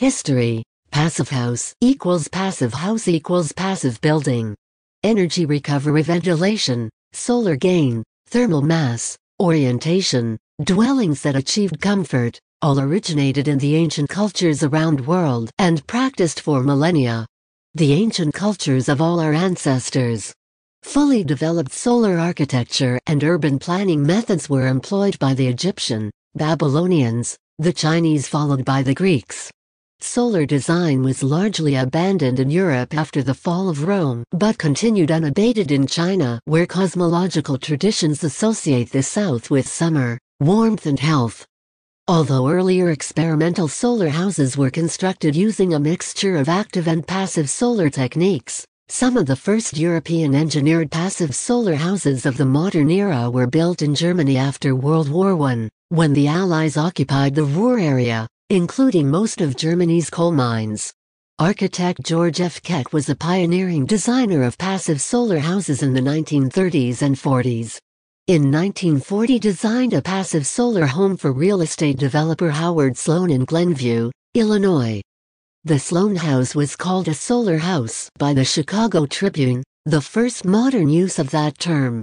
History Passive house equals passive house equals passive building. Energy recovery ventilation, solar gain, thermal mass, orientation, dwellings that achieved comfort, all originated in the ancient cultures around world and practiced for millennia. The ancient cultures of all our ancestors. Fully developed solar architecture and urban planning methods were employed by the Egyptian, Babylonians, the Chinese followed by the Greeks. Solar design was largely abandoned in Europe after the fall of Rome but continued unabated in China where cosmological traditions associate the south with summer, warmth and health. Although earlier experimental solar houses were constructed using a mixture of active and passive solar techniques, some of the first European engineered passive solar houses of the modern era were built in Germany after World War I, when the Allies occupied the Ruhr area including most of Germany's coal mines. Architect George F. Keck was a pioneering designer of passive solar houses in the 1930s and 40s. In 1940 designed a passive solar home for real estate developer Howard Sloan in Glenview, Illinois. The Sloan House was called a solar house by the Chicago Tribune, the first modern use of that term.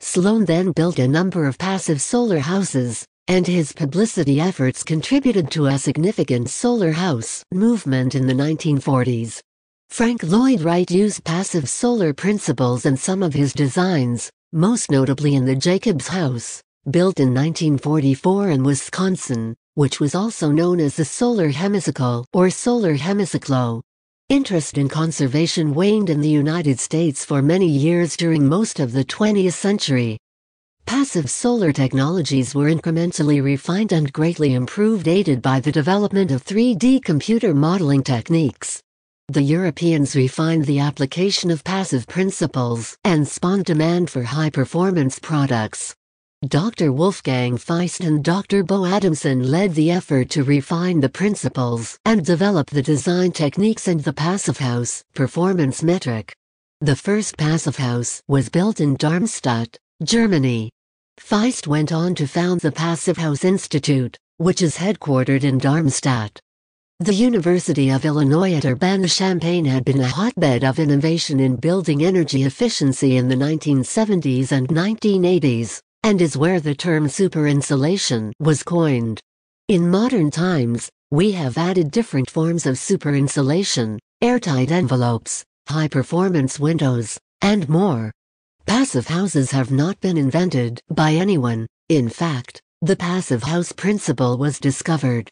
Sloan then built a number of passive solar houses, and his publicity efforts contributed to a significant solar house movement in the 1940s. Frank Lloyd Wright used passive solar principles in some of his designs, most notably in the Jacobs House, built in 1944 in Wisconsin, which was also known as the solar hemicycle or solar hemicyclo. Interest in conservation waned in the United States for many years during most of the 20th century, Passive solar technologies were incrementally refined and greatly improved aided by the development of 3D computer modeling techniques. The Europeans refined the application of passive principles and spawned demand for high-performance products. Dr. Wolfgang Feist and Dr. Bo Adamson led the effort to refine the principles and develop the design techniques and the passive house performance metric. The first passive house was built in Darmstadt, Germany, Feist went on to found the Passive House Institute, which is headquartered in Darmstadt. The University of Illinois at Urbana-Champaign had been a hotbed of innovation in building energy efficiency in the 1970s and 1980s, and is where the term superinsulation was coined. In modern times, we have added different forms of superinsulation, airtight envelopes, high-performance windows, and more. Passive houses have not been invented by anyone. In fact, the passive house principle was discovered